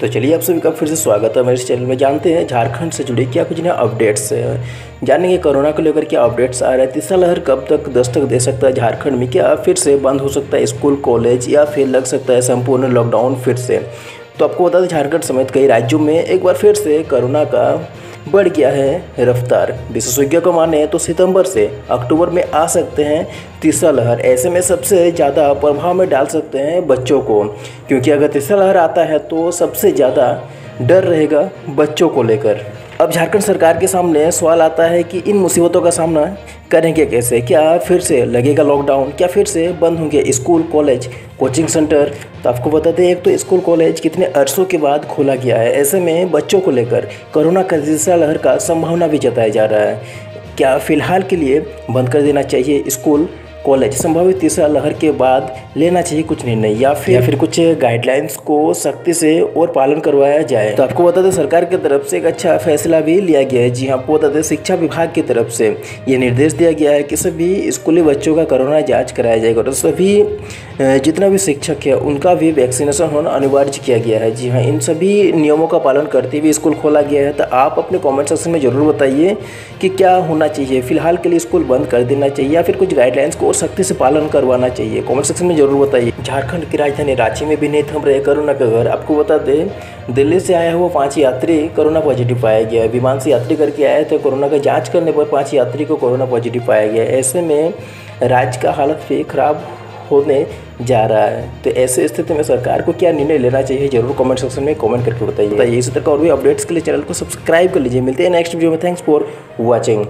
तो चलिए आप सभी का फिर से स्वागत है मेरे चैनल में। जानते हैं झारखंड से जुड़े क्या कुछ नया अपडेट्स हैं। जानेंगे कोरोना को लेकर क्या अपडेट्स आ रहे हैं। तीसरा लहर कब तक दस्तक दे सकता है झारखंड में क्या फिर से बंद हो सकता है स्कूल, कॉलेज या फिर लग सकता है संपूर्ण लॉकडाउन फिर से? तो आपको बता दें झारखंड समेत कई राज्यों में एक बार फिर से कोरोना का बढ़ गया है रफ्तार। विशेषज्ञों को माने तो सितंबर से अक्टूबर में आ सकते हैं तीसरा लहर। ऐसे में सबसे ज़्यादा प्रभाव में डाल सकते हैं बच्चों को, क्योंकि अगर तीसरा लहर आता है तो सबसे ज़्यादा डर रहेगा बच्चों को लेकर। अब झारखंड सरकार के सामने सवाल आता है कि इन मुसीबतों का सामना करेंगे कैसे? क्या फिर से लगेगा लॉकडाउन क्या फिर से बंद होंगे स्कूल कॉलेज कोचिंग सेंटर तो आपको बता दें एक तो स्कूल कॉलेज कितने अरसों के बाद खोला गया है। ऐसे में बच्चों को लेकर कोरोना का तीसरा लहर का संभावना भी जताया जा रहा है। क्या फ़िलहाल के लिए बंद कर देना चाहिए स्कूल? कॉलेज संभावित तीसरा लहर के बाद लेना चाहिए कुछ निर्णय या फिर या फिर कुछ गाइडलाइंस को सख्ती से और पालन करवाया जाए। तो आपको बता दें सरकार की तरफ़ से एक अच्छा फैसला भी लिया गया है। जी हाँ आपको बता दें शिक्षा विभाग की तरफ़ से ये निर्देश दिया गया है कि सभी स्कूली बच्चों का कोरोना जाँच कराया जाएगा और सभी जितना भी शिक्षक है उनका भी वैक्सीनेशन होना अनिवार्य किया गया है। जी हाँ इन सभी नियमों का पालन करते हुए स्कूल खोला गया है। तो आप अपने कॉमेंट सेक्शन में ज़रूर बताइए कि क्या होना चाहिए। फ़िलहाल के लिए स्कूल बंद कर देना चाहिए या फिर कुछ गाइडलाइंस को सख्ती से पालन करवाना चाहिए। कमेंट सेक्शन में ज़रूर बताइए। झारखंड की राजधानी रांची में भी नहीं थम रहे कोरोना का घर। आपको बता दें दिल्ली से आया हुआ पाँच यात्री कोरोना पॉजिटिव पाया गया विमान से यात्री करके आए थे कोरोना का जाँच करने पर पाँच यात्री को कोरोना पॉजिटिव पाया गया। ऐसे में राज्य का हालत भी खराब होने जा रहा है। तो ऐसे स्थिति में सरकार को क्या निर्णय लेना चाहिए ज़रूर कमेंट सेक्शन में कमेंट करके बताइए। बताइए। इसी तरह और भी अपडेट्स के लिए चैनल को सब्सक्राइब कर लीजिए। मिलते हैं नेक्स्ट वीडियो में। Thanks for watching